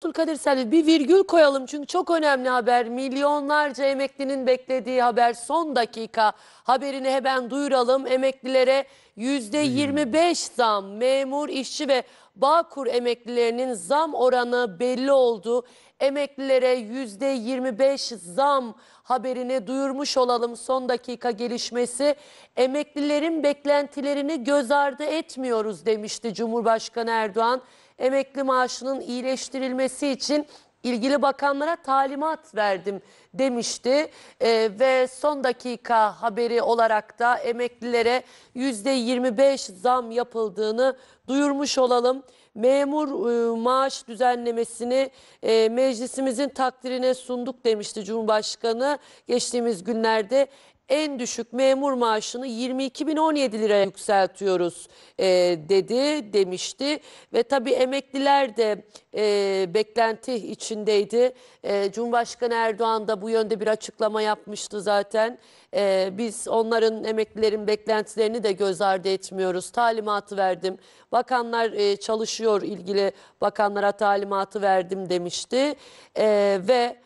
Abdülkadir Selvi bir virgül koyalım çünkü çok önemli haber. Milyonlarca emeklinin beklediği haber son dakika haberini hemen duyuralım. Emeklilere yüzde 25 zam memur, işçi ve Bağkur emeklilerinin zam oranı belli oldu. Emeklilere yüzde 25 zam haberini duyurmuş olalım son dakika gelişmesi. Emeklilerin beklentilerini göz ardı etmiyoruz demişti Cumhurbaşkanı Erdoğan emekli maaşının iyileştirilmesi için ilgili bakanlara talimat verdim demişti Ee, ve son dakika haberi olarak da emeklilere yüzde 25 zam yapıldığını duyurmuş olalım. Memur e, maaş düzenlemesini e, meclisimizin takdirine sunduk demişti Cumhurbaşkanı geçtiğimiz günlerde en düşük memur maaşını 22.017 liraya yükseltiyoruz e, dedi demişti ve tabii emekliler de e, beklenti içindeydi. E, Cumhurbaşkanı Erdoğan da bu yönde bir açıklama yapmıştı zaten. E, biz onların emeklilerin beklentilerini de göz ardı etmiyoruz. Talimatı verdim. Bakanlar e, çalışıyor ilgili bakanlara talimatı verdim demişti E, ve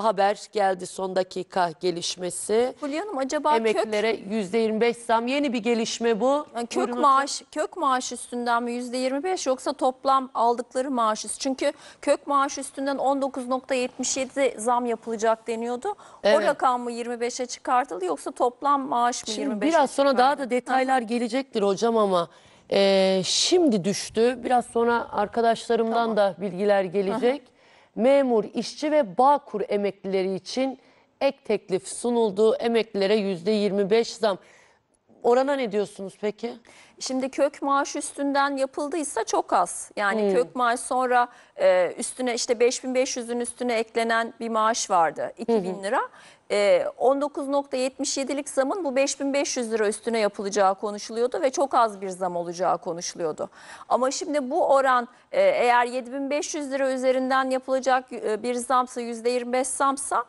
haber geldi son dakika gelişmesi. Fulya Hanım acaba Emeklilere %25 zam yeni bir gelişme bu. yani kök Buyurun hocam. maaş kök maaş üstünden mi %25 yoksa toplam aldıkları maaş üstü? Çünkü kök maaş üstünden 19.77 zam yapılacak deniyordu. O Evet. rakam mı 25'e çıkartıldı yoksa toplam maaş mı Şimdi 25'e biraz sonra daha da detaylar gelecektir hocam ama e, şimdi düştü. Biraz sonra arkadaşlarımdan da bilgiler gelecek. Memur, işçi ve Bağkur emeklileri için ek teklif sunuldu. Emeklilere %25 zam. Orana ne diyorsunuz peki? Şimdi kök maaş üstünden yapıldıysa çok az. Yani kök maaş sonra e, üstüne işte 5500'ün üstüne eklenen bir maaş vardı 2000 lira. E, 19.77'lik zamın bu 5500 lira üstüne yapılacağı konuşuluyordu ve çok az bir zam olacağı konuşuluyordu. Ama şimdi bu oran e, eğer 7500 lira üzerinden yapılacak e, bir zamsa %25 zamsa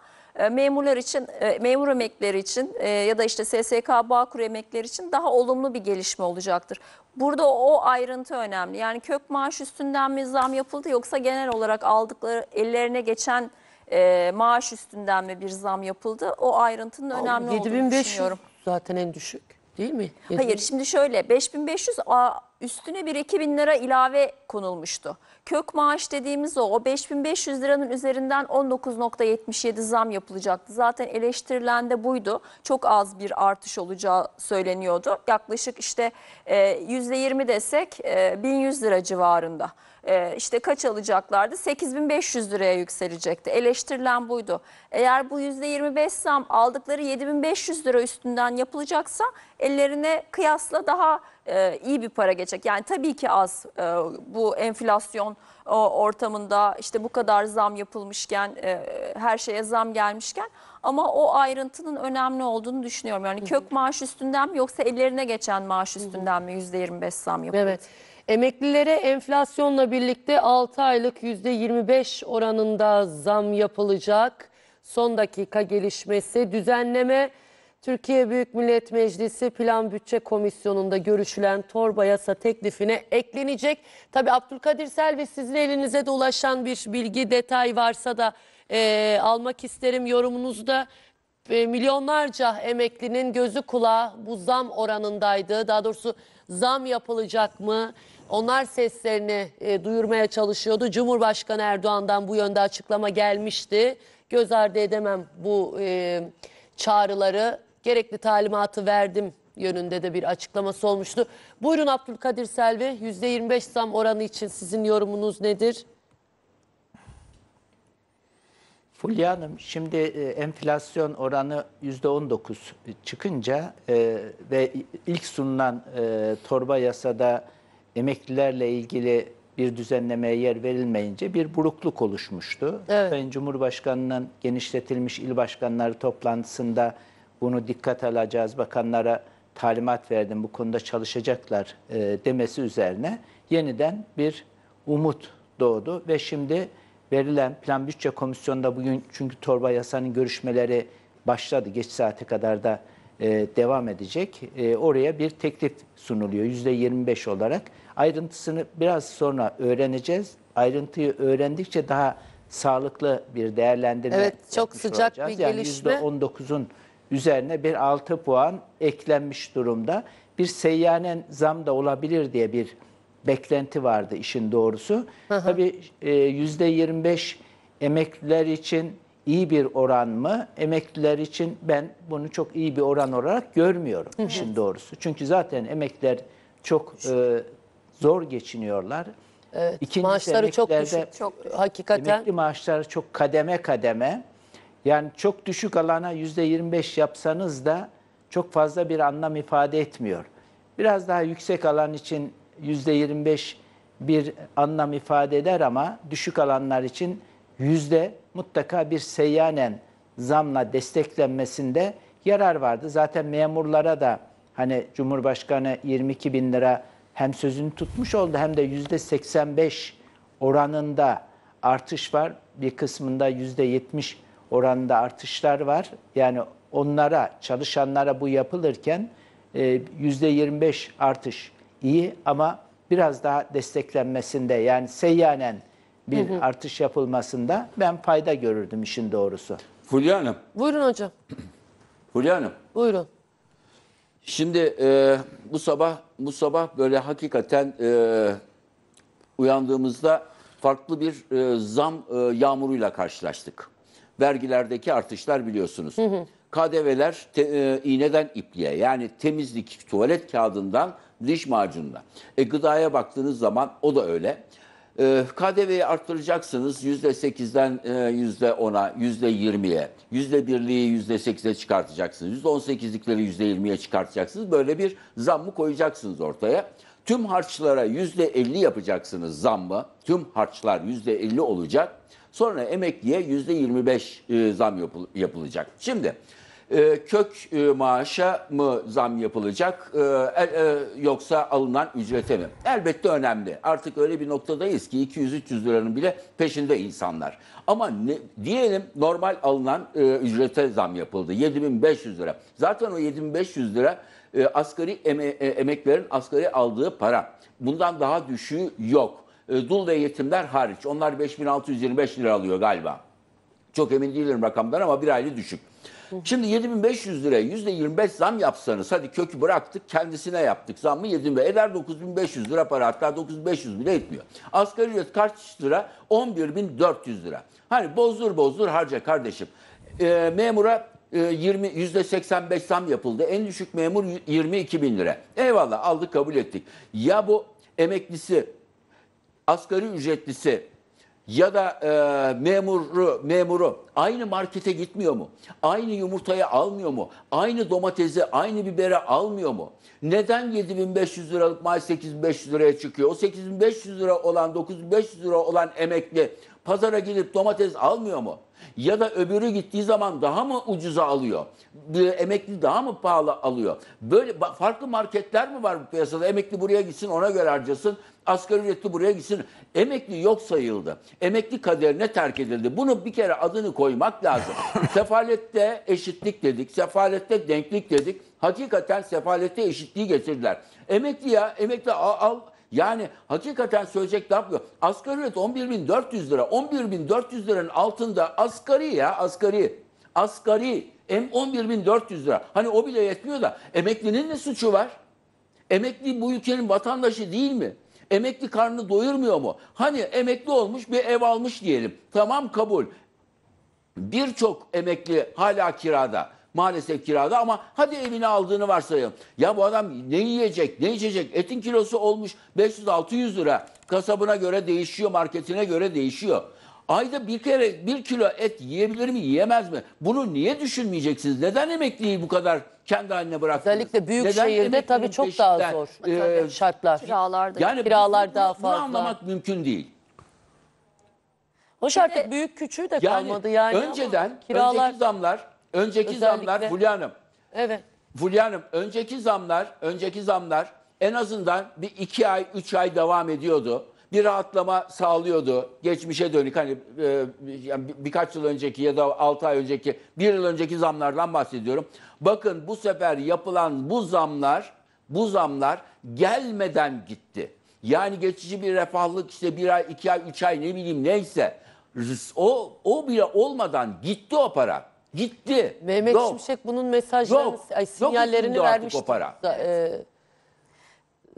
memurlar için, e, memur emeklileri için e, ya da işte SSK Bağkur emeklileri için daha olumlu bir gelişme olacaktır. Burada o ayrıntı önemli. Yani kök maaş üstünden mi zam yapıldı yoksa genel olarak aldıkları ellerine geçen e, maaş üstünden mi bir zam yapıldı? O ayrıntının önemli olduğunu 7500 düşünüyorum. zaten en düşük değil mi? Hayır şimdi şöyle 5500 a- üstüne bir 2000 lira ilave konulmuştu. Kök maaş dediğimiz o. O 5500 liranın üzerinden 19.77 zam yapılacaktı. Zaten eleştirilen de buydu. Çok az bir artış olacağı söyleniyordu. Yaklaşık işte e, %20 desek e, 1100 lira civarında. E, işte kaç alacaklardı? 8500 liraya yükselecekti. Eleştirilen buydu. Eğer bu %25 zam aldıkları 7500 lira üstünden yapılacaksa ellerine kıyasla daha e, iyi bir para geçecek. Yani tabii ki az e, bu enflasyon o, ortamında işte bu kadar zam yapılmışken e, her şeye zam gelmişken ama o ayrıntının önemli olduğunu düşünüyorum. Yani kök maaş üstünden mi yoksa ellerine geçen maaş üstünden mi %25 zam yapıldı? Evet. Emeklilere enflasyonla birlikte 6 aylık %25 oranında zam yapılacak. Son dakika gelişmesi düzenleme Türkiye Büyük Millet Meclisi Plan Bütçe Komisyonu'nda görüşülen torba yasa teklifine eklenecek. Tabii Abdülkadir Selvi sizin elinize de ulaşan bir bilgi detay varsa da eee, almak isterim yorumunuzda. E, milyonlarca emeklinin gözü kulağı bu zam oranındaydı. Daha doğrusu zam yapılacak mı? Onlar seslerini e, duyurmaya çalışıyordu. Cumhurbaşkanı Erdoğan'dan bu yönde açıklama gelmişti. Göz ardı edemem bu e, çağrıları. Gerekli talimatı verdim yönünde de bir açıklaması olmuştu. Buyurun Abdülkadir Selvi, %25 zam oranı için sizin yorumunuz nedir? Fulya Hanım şimdi e, enflasyon oranı %19 çıkınca e, ve ilk sunulan e, torba yasada emeklilerle ilgili bir düzenlemeye yer verilmeyince bir burukluk oluşmuştu. Evet. Sayın Cumhurbaşkanı'nın genişletilmiş il başkanları toplantısında bunu dikkat alacağız, bakanlara talimat verdim, bu konuda çalışacaklar e, demesi üzerine yeniden bir umut doğdu ve şimdi verilen Plan Bütçe Komisyonu'nda bugün çünkü torba yasanın görüşmeleri başladı. Geç saate kadar da e, devam edecek. E, oraya bir teklif sunuluyor %25 olarak. Ayrıntısını biraz sonra öğreneceğiz. ayrıntıyı öğrendikçe daha sağlıklı bir değerlendirme Evet, çok sıcak bir olacağız. Yani gelişme. %19'un üzerine bir 6 puan eklenmiş durumda. Bir seyyanen zam da olabilir diye bir beklenti vardı işin doğrusu. Tabii e, %25 emekliler için iyi bir oran mı? Emekliler için ben bunu çok iyi bir oran olarak görmüyorum işin doğrusu. Çünkü zaten emekliler çok e, zor geçiniyorlar. Evet, İkincisi maaşları çok düşük. Çok hakikaten. Emekli maaşları çok kademe kademe. Yani çok düşük alana yüzde 25 yapsanız da çok fazla bir anlam ifade etmiyor. Biraz daha yüksek alan için yüzde 25 bir anlam ifade eder ama düşük alanlar için yüzde mutlaka bir seyyanen zamla desteklenmesinde yarar vardı. Zaten memurlara da hani Cumhurbaşkanı 22 bin lira hem sözünü tutmuş oldu hem de yüzde 85 oranında artış var. Bir kısmında yüzde 70 oranında artışlar var. Yani onlara, çalışanlara bu yapılırken e, yüzde 25 artış iyi ama biraz daha desteklenmesinde yani seyyanen bir artış yapılmasında ben fayda görürdüm işin doğrusu. Fulya Hanım, Buyurun hocam. Fulya Hanım. Buyurun. Şimdi e, bu sabah bu sabah böyle hakikaten e, uyandığımızda farklı bir e, zam e, yağmuruyla karşılaştık. Vergilerdeki artışlar biliyorsunuz. KDV'ler te, e, iğneden ipliğe yani temizlik tuvalet kağıdından diş macununa. E, gıdaya baktığınız zaman o da öyle. E, KDV'yi arttıracaksınız %8'den e, %10'a, %20'ye, %1'liği %8'e çıkartacaksınız. %18'likleri %20'ye çıkartacaksınız. Böyle bir zammı koyacaksınız ortaya. Tüm harçlara %50 yapacaksınız zammı. Tüm harçlar %50 olacak. Sonra emekliye %25 e, zam yapıl- yapılacak. Şimdi e, kök e, maaşa mı zam yapılacak e, e, yoksa alınan ücrete mi? Elbette önemli. Artık öyle bir noktadayız ki 200-300 liranın bile peşinde insanlar. Ama ne, diyelim normal alınan ücrete zam yapıldı. 7500 lira. Zaten o 7500 lira e, asgari eme- emeklerin asgari aldığı para. Bundan daha düşüğü yok. E, dul ve yetimler hariç. Onlar 5625 lira alıyor galiba. Çok emin değilim rakamdan ama bir aylık düşük. Şimdi 7500 liraya %25 zam yapsanız hadi kökü bıraktık kendisine yaptık zammı 75 eder 9500 lira para hatta 9500 bile etmiyor. Asgari ücret kaç lira? 11400 lira. Hani bozdur bozdur harca kardeşim. Ee, memura e, 20 %85 zam yapıldı. En düşük memur 22 bin lira. Eyvallah aldık kabul ettik. Ya bu emeklisi asgari ücretlisi ya da e, memuru memuru aynı markete gitmiyor mu? Aynı yumurtayı almıyor mu? Aynı domatesi, aynı biberi almıyor mu? Neden 7500 liralık maaş 8500 liraya çıkıyor? O 8500 lira olan 9500 lira olan emekli pazara gidip domates almıyor mu? Ya da öbürü gittiği zaman daha mı ucuza alıyor? Bir emekli daha mı pahalı alıyor? Böyle farklı marketler mi var bu piyasada? Emekli buraya gitsin ona göre harcasın. Asgari ücretli buraya gitsin. Emekli yok sayıldı. Emekli kaderine terk edildi. Bunu bir kere adını koymak lazım. sefalette eşitlik dedik. Sefalette denklik dedik. Hakikaten sefalette eşitliği getirdiler. Emekli ya emekli al, al yani hakikaten söyleyecek laf yok. Asgari ücret 11.400 lira. 11.400 liranın altında asgari ya asgari. Asgari. Hem 11.400 lira. Hani o bile yetmiyor da emeklinin ne suçu var? Emekli bu ülkenin vatandaşı değil mi? Emekli karnını doyurmuyor mu? Hani emekli olmuş bir ev almış diyelim. Tamam kabul. Birçok emekli hala kirada. Maalesef kirada ama hadi evini aldığını varsayalım. Ya bu adam ne yiyecek, ne içecek? Etin kilosu olmuş 500-600 lira. Kasabına göre değişiyor, marketine göre değişiyor. Ayda bir kere bir kilo et yiyebilir mi, yiyemez mi? Bunu niye düşünmeyeceksiniz? Neden emekliyi bu kadar kendi haline bıraktınız? Özellikle büyük Neden şehirde tabii çok daha peşinden, zor e, şartlar. Kiralar da yani Kiralar bunu- daha bunu fazla. anlamak mümkün değil. Hoş artık büyük küçüğü de Yani, kalmadı yani. önceden kiralar önceki zamlar, önceki Özellikle- zamlar Fulya Hanım, evet. Fulya Hanım önceki zamlar, önceki zamlar en azından bir iki ay, üç ay devam ediyordu. Bir rahatlama sağlıyordu. Geçmişe dönük hani e, yani bir- birkaç yıl önceki ya da altı ay önceki, bir yıl önceki zamlardan bahsediyorum. Bakın bu sefer yapılan bu zamlar, bu zamlar gelmeden gitti. Yani geçici bir refahlık işte bir ay, iki ay, üç ay ne bileyim neyse. O, o bile olmadan gitti o para. Gitti. Mehmet Yok. Şimşek bunun mesajlarını, Yok. ay, Yok sinyallerini artık vermişti. o para. Da, e,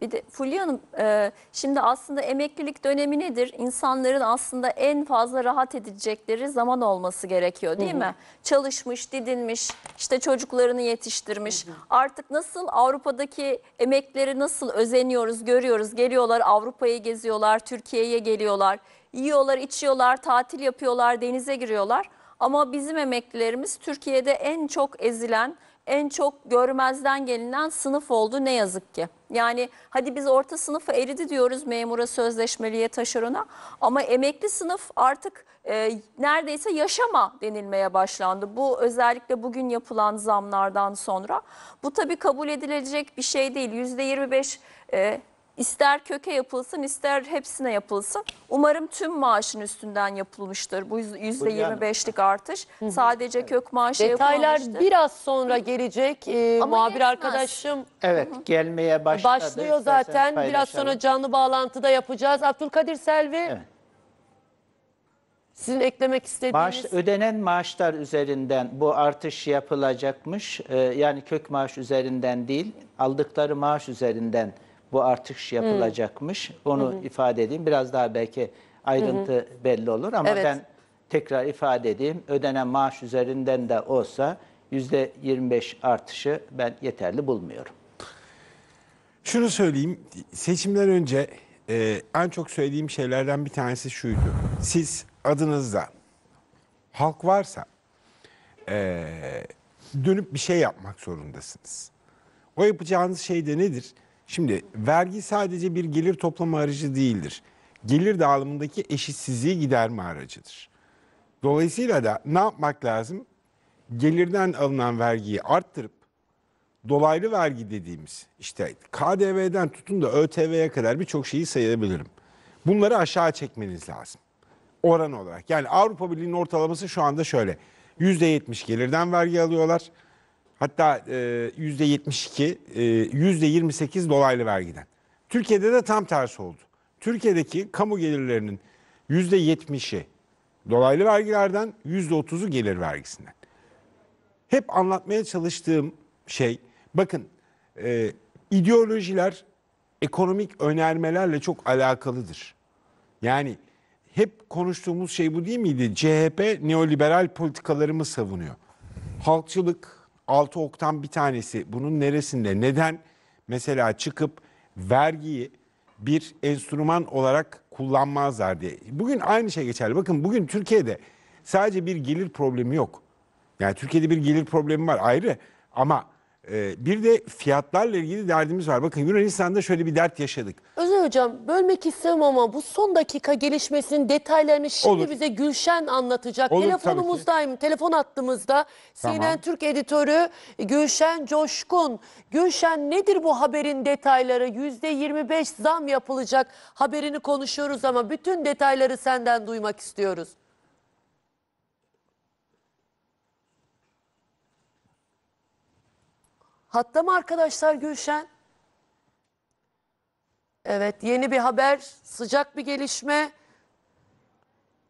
Bir de Fulya Hanım e, şimdi aslında emeklilik dönemi nedir? İnsanların aslında en fazla rahat edecekleri zaman olması gerekiyor değil mi? Çalışmış, didinmiş, işte çocuklarını yetiştirmiş. Artık nasıl Avrupa'daki emekleri nasıl özeniyoruz, görüyoruz. Geliyorlar Avrupa'yı geziyorlar, Türkiye'ye geliyorlar. Yiyorlar, içiyorlar, tatil yapıyorlar, denize giriyorlar. Ama bizim emeklilerimiz Türkiye'de en çok ezilen, en çok görmezden gelinen sınıf oldu ne yazık ki. Yani hadi biz orta sınıfı eridi diyoruz memura, sözleşmeliye, taşerona ama emekli sınıf artık e, neredeyse yaşama denilmeye başlandı. Bu özellikle bugün yapılan zamlardan sonra. Bu tabii kabul edilecek bir şey değil. %25 e, ister köke yapılsın ister hepsine yapılsın. Umarım tüm maaşın üstünden yapılmıştır bu %25'lik artış. Sadece kök maaşı detaylar yapılmamıştır. biraz sonra gelecek. E, Ama muhabir yetmez. arkadaşım Evet gelmeye başladı. başlıyor İsterseniz zaten. Biraz paylaşalım. sonra canlı bağlantıda yapacağız. Abdülkadir Selvi. Evet. Sizin eklemek istediğiniz Maaş, ödenen maaşlar üzerinden bu artış yapılacakmış. Ee, yani kök maaş üzerinden değil, aldıkları maaş üzerinden bu artış yapılacakmış. Onu ifade edeyim. Biraz daha belki ayrıntı belli olur ama Evet. ben tekrar ifade edeyim. Ödenen maaş üzerinden de olsa %25 artışı ben yeterli bulmuyorum. Şunu söyleyeyim, seçimden önce e, en çok söylediğim şeylerden bir tanesi şuydu. Siz adınızda halk varsa e, dönüp bir şey yapmak zorundasınız. O yapacağınız şey de nedir? Şimdi vergi sadece bir gelir toplama aracı değildir. Gelir dağılımındaki eşitsizliği giderme aracıdır. Dolayısıyla da ne yapmak lazım? Gelirden alınan vergiyi arttırıp dolaylı vergi dediğimiz işte KDV'den tutun da ÖTV'ye kadar birçok şeyi sayabilirim. Bunları aşağı çekmeniz lazım. Oran olarak. Yani Avrupa Birliği'nin ortalaması şu anda şöyle. %70 gelirden vergi alıyorlar. Hatta e, %72, e, %28 dolaylı vergiden. Türkiye'de de tam tersi oldu. Türkiye'deki kamu gelirlerinin %70'i dolaylı vergilerden, %30'u gelir vergisinden hep anlatmaya çalıştığım şey, bakın e, ideolojiler ekonomik önermelerle çok alakalıdır. Yani hep konuştuğumuz şey bu değil miydi? CHP neoliberal politikalarımı savunuyor. Halkçılık altı oktan bir tanesi. Bunun neresinde? Neden mesela çıkıp vergiyi bir enstrüman olarak kullanmazlar diye. Bugün aynı şey geçerli. Bakın bugün Türkiye'de sadece bir gelir problemi yok. Yani Türkiye'de bir gelir problemi var ayrı ama e, bir de fiyatlarla ilgili derdimiz var. Bakın Yunanistan'da şöyle bir dert yaşadık. Özel hocam bölmek istemem ama bu son dakika gelişmesinin detaylarını şimdi Olur. bize Gülşen anlatacak. Olur, Telefonumuzdayım. Telefon attığımızda Tamam. CNN Türk editörü Gülşen Coşkun. Gülşen nedir bu haberin detayları? %25 zam yapılacak haberini konuşuyoruz ama bütün detayları senden duymak istiyoruz. Hatta mı arkadaşlar Gülşen? Evet yeni bir haber, sıcak bir gelişme.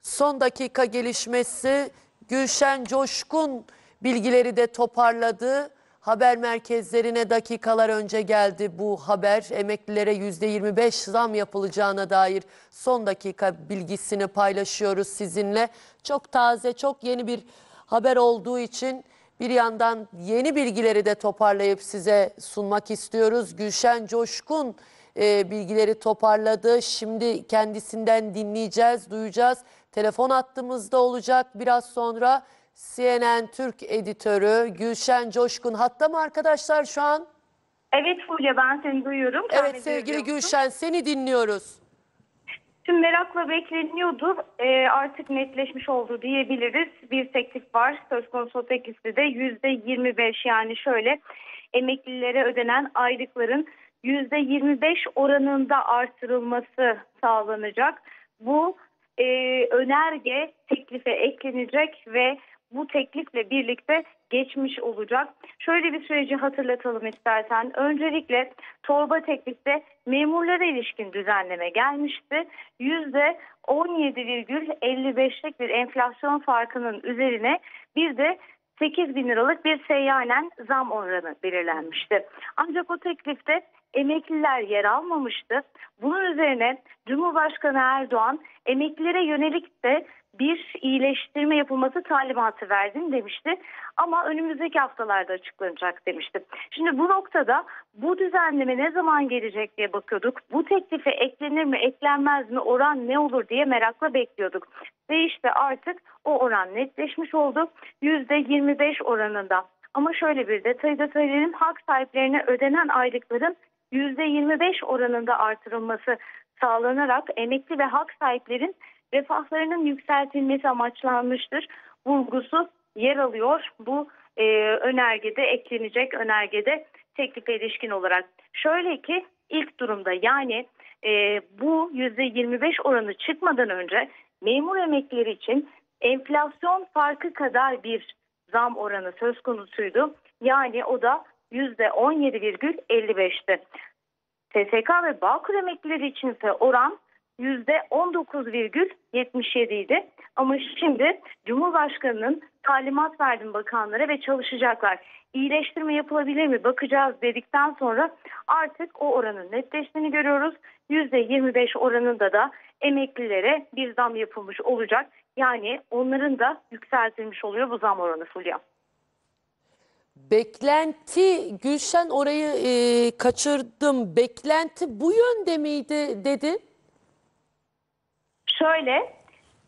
Son dakika gelişmesi Gülşen Coşkun bilgileri de toparladı. Haber merkezlerine dakikalar önce geldi bu haber. Emeklilere %25 zam yapılacağına dair son dakika bilgisini paylaşıyoruz sizinle. Çok taze, çok yeni bir haber olduğu için bir yandan yeni bilgileri de toparlayıp size sunmak istiyoruz. Gülşen Coşkun e, bilgileri toparladı. Şimdi kendisinden dinleyeceğiz, duyacağız. Telefon hattımızda olacak biraz sonra. CNN Türk editörü Gülşen Coşkun hatta mı arkadaşlar şu an? Evet Fulya ben seni duyuyorum. Evet sevgili? Gülşen seni dinliyoruz. Tüm merakla bekleniyordu. Ee, artık netleşmiş oldu diyebiliriz. Bir teklif var. Söz konusu o de %25 yani şöyle emeklilere ödenen aylıkların %25 oranında artırılması sağlanacak. Bu e, önerge teklife eklenecek ve bu teklifle birlikte geçmiş olacak. Şöyle bir süreci hatırlatalım istersen. Öncelikle torba teklifte memurlara ilişkin düzenleme gelmişti. %17,55'lik bir enflasyon farkının üzerine bir de 8 bin liralık bir seyyanen zam oranı belirlenmişti. Ancak o teklifte emekliler yer almamıştı. Bunun üzerine Cumhurbaşkanı Erdoğan emeklilere yönelik de bir iyileştirme yapılması talimatı verdim demişti. Ama önümüzdeki haftalarda açıklanacak demişti. Şimdi bu noktada bu düzenleme ne zaman gelecek diye bakıyorduk. Bu teklife eklenir mi eklenmez mi oran ne olur diye merakla bekliyorduk. Ve işte artık o oran netleşmiş oldu. %25 oranında. Ama şöyle bir detayı da söyleyelim. Hak sahiplerine ödenen aylıkların %25 oranında artırılması sağlanarak emekli ve hak sahiplerin refahlarının yükseltilmesi amaçlanmıştır. Vurgusu yer alıyor bu e, önergede eklenecek önergede teklife ilişkin olarak. Şöyle ki ilk durumda yani e, bu %25 oranı çıkmadan önce memur emeklileri için enflasyon farkı kadar bir zam oranı söz konusuydu. Yani o da %17,55'ti. SSK ve Bağkur emeklileri içinse oran %19,77 idi. Ama şimdi Cumhurbaşkanı'nın talimat verdim bakanlara ve çalışacaklar. İyileştirme yapılabilir mi bakacağız dedikten sonra artık o oranın netleştiğini görüyoruz. %25 oranında da emeklilere bir zam yapılmış olacak. Yani onların da yükseltilmiş oluyor bu zam oranı Fulya. Beklenti Gülşen orayı e, kaçırdım. Beklenti bu yönde miydi dedi? Şöyle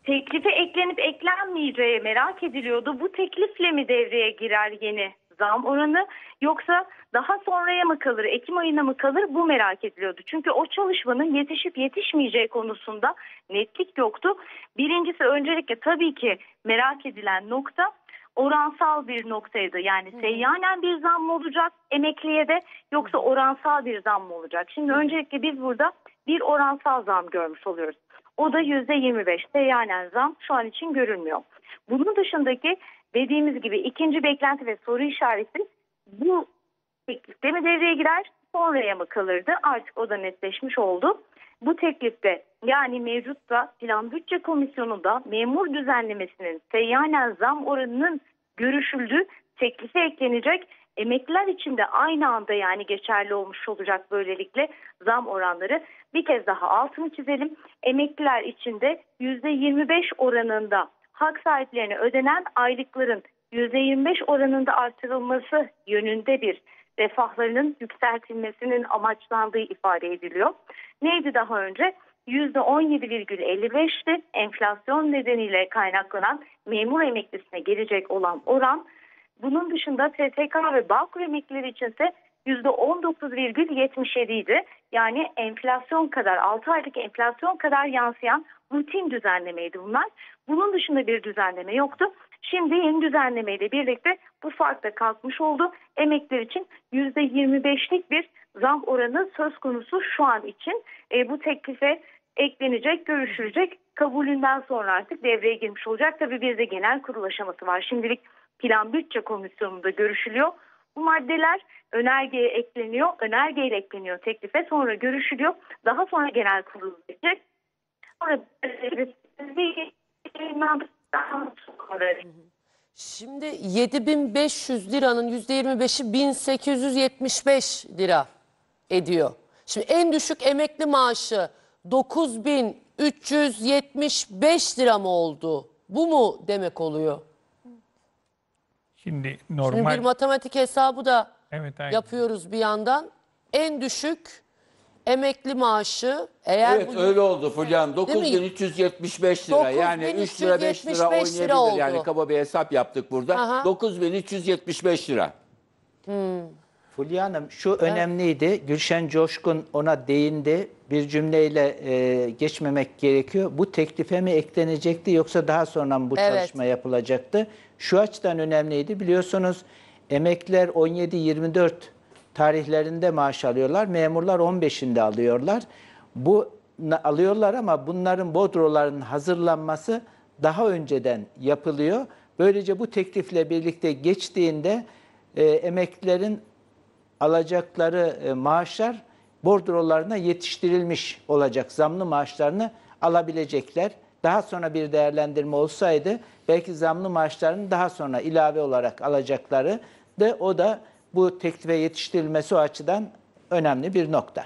teklife eklenip eklenmeyeceği merak ediliyordu. Bu teklifle mi devreye girer yeni zam oranı yoksa daha sonraya mı kalır, Ekim ayına mı kalır bu merak ediliyordu. Çünkü o çalışmanın yetişip yetişmeyeceği konusunda netlik yoktu. Birincisi öncelikle tabii ki merak edilen nokta oransal bir noktaydı. Yani seyyanen bir zam mı olacak emekliye de yoksa oransal bir zam mı olacak? Şimdi öncelikle biz burada bir oransal zam görmüş oluyoruz. O da %25 seyyanen zam şu an için görülmüyor. Bunun dışındaki dediğimiz gibi ikinci beklenti ve soru işareti bu teklifte mi devreye girer sonraya mı kalırdı artık o da netleşmiş oldu. Bu teklifte yani mevcutta Plan Bütçe Komisyonu'nda memur düzenlemesinin seyyanen zam oranının görüşüldüğü teklife eklenecek. Emekliler için de aynı anda yani geçerli olmuş olacak böylelikle zam oranları. Bir kez daha altını çizelim. Emekliler için de %25 oranında hak sahiplerine ödenen aylıkların %25 oranında artırılması yönünde bir refahlarının yükseltilmesinin amaçlandığı ifade ediliyor. Neydi daha önce? %17,55'ti. Enflasyon nedeniyle kaynaklanan memur emeklisine gelecek olan oran. Bunun dışında SSK ve Bağkur emeklileri içinse %19,77 idi. Yani enflasyon kadar 6 aylık enflasyon kadar yansıyan rutin düzenlemeydi bunlar. Bunun dışında bir düzenleme yoktu. Şimdi yeni düzenlemeyle birlikte bu fark da kalkmış oldu. Emekliler için %25'lik bir zam oranı söz konusu şu an için. E, bu teklife eklenecek, görüşülecek. Kabulünden sonra artık devreye girmiş olacak. Tabii bir de genel kurul aşaması var. Şimdilik Plan Bütçe Komisyonu'nda görüşülüyor. Bu maddeler önergeye ekleniyor. Önergeyle ekleniyor teklife. Sonra görüşülüyor. Daha sonra genel kurul gelecek. Sonra Şimdi 7500 liranın %25'i 1875 lira ediyor. Şimdi en düşük emekli maaşı 9375 lira mı oldu? Bu mu demek oluyor? Şimdi Şimdi normal bir matematik hesabı da evet aynen. yapıyoruz bir yandan. En düşük emekli maaşı eğer Evet bu- öyle oldu Fulya Değil mi? 9375 lira. Yani 3 lira 5 lira 9375 lira oynayabilir. Yani oldu. kaba bir hesap yaptık burada. Aha. 9375 lira. Fulya Hanım şu önemliydi. Gülşen Coşkun ona değindi. Bir cümleyle e, geçmemek gerekiyor. Bu teklife mi eklenecekti yoksa daha sonra mı bu Evet. çalışma yapılacaktı? Şu açıdan önemliydi. Biliyorsunuz emekliler 17-24 tarihlerinde maaş alıyorlar. Memurlar 15'inde alıyorlar. Bu alıyorlar ama bunların bodroların hazırlanması daha önceden yapılıyor. Böylece bu teklifle birlikte geçtiğinde e, emeklilerin alacakları e, maaşlar bordrolarına yetiştirilmiş olacak. Zamlı maaşlarını alabilecekler. Daha sonra bir değerlendirme olsaydı belki zamlı maaşlarını daha sonra ilave olarak alacakları da o da bu teklife yetiştirilmesi o açıdan önemli bir nokta.